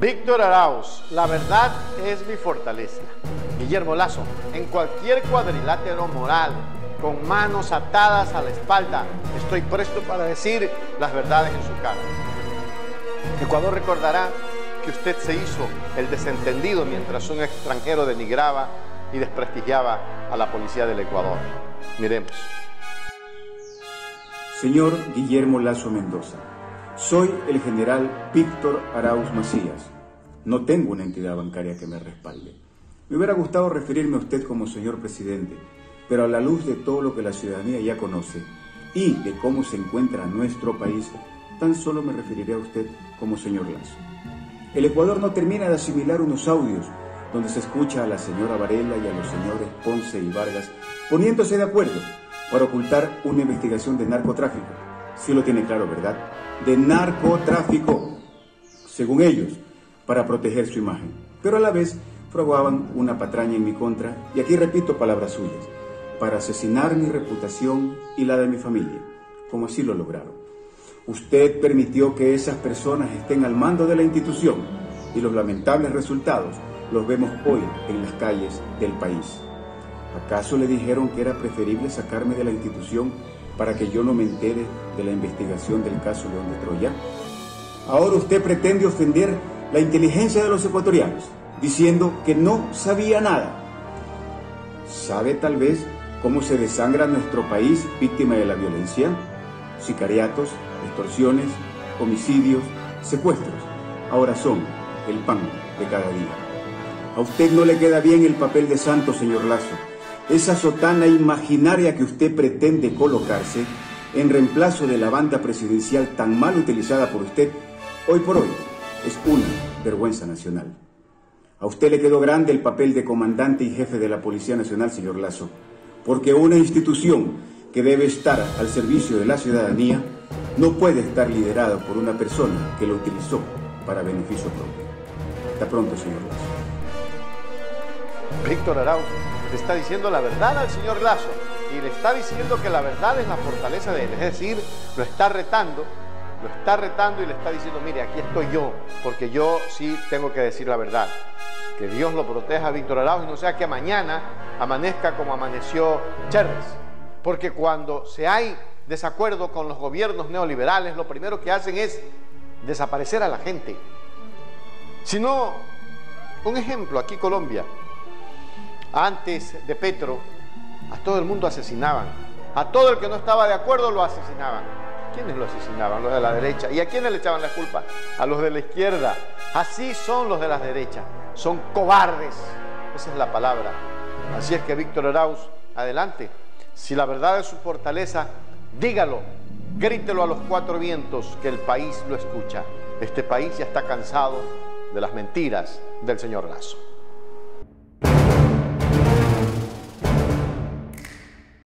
Víctor Arauz, la verdad es mi fortaleza. Guillermo Lazo, en cualquier cuadrilátero moral, con manos atadas a la espalda, estoy presto para decir las verdades en su cara. Ecuador recordará que usted se hizo el desentendido mientras un extranjero denigraba y desprestigiaba a la policía del Ecuador. Miremos. Señor Guillermo Lazo Mendoza, soy el general Víctor Arauz Macías. No tengo una entidad bancaria que me respalde. Me hubiera gustado referirme a usted como señor presidente, pero a la luz de todo lo que la ciudadanía ya conoce y de cómo se encuentra nuestro país, tan solo me referiré a usted como señor Lazo. El Ecuador no termina de asimilar unos audios donde se escucha a la señora Varela y a los señores Ponce y Vargas poniéndose de acuerdo para ocultar una investigación de narcotráfico. Sí lo tiene claro, ¿verdad? De narcotráfico, según ellos, para proteger su imagen. Pero a la vez fraguaban una patraña en mi contra, y aquí repito palabras suyas, para asesinar mi reputación y la de mi familia, como así lo lograron. Usted permitió que esas personas estén al mando de la institución y los lamentables resultados los vemos hoy en las calles del país. ¿Acaso le dijeron que era preferible sacarme de la institución para que yo no me entere de la investigación del caso León de Troya? Ahora usted pretende ofender la inteligencia de los ecuatorianos, diciendo que no sabía nada. ¿Sabe tal vez cómo se desangra nuestro país víctima de la violencia? Sicariatos, extorsiones, homicidios, secuestros, ahora son el pan de cada día. A usted no le queda bien el papel de santo, señor Lazo. Esa sotana imaginaria que usted pretende colocarse en reemplazo de la banda presidencial tan mal utilizada por usted, hoy por hoy es una vergüenza nacional. A usted le quedó grande el papel de comandante y jefe de la Policía Nacional, señor Lazo, porque una institución que debe estar al servicio de la ciudadanía no puede estar liderada por una persona que lo utilizó para beneficio propio. Hasta pronto, señor Lazo. Víctor Arauz le está diciendo la verdad al señor Lazo y le está diciendo que la verdad es la fortaleza de él, es decir, lo está retando, lo está retando y le está diciendo, mire, aquí estoy yo, porque yo sí tengo que decir la verdad. Que Dios lo proteja a Víctor Arauz y no sea que mañana amanezca como amaneció Chávez. Porque cuando se hay desacuerdo con los gobiernos neoliberales, lo primero que hacen es desaparecer a la gente. Si no, un ejemplo, aquí Colombia, antes de Petro, a todo el mundo asesinaban. A todo el que no estaba de acuerdo lo asesinaban. ¿Quiénes lo asesinaban? Los de la derecha. ¿Y a quiénes le echaban la culpa? A los de la izquierda. Así son los de la derecha. Son cobardes. Esa es la palabra. Así es que Víctor Arauz, adelante. Si la verdad es su fortaleza, dígalo. Grítelo a los cuatro vientos que el país lo escucha. Este país ya está cansado de las mentiras del señor Lazo.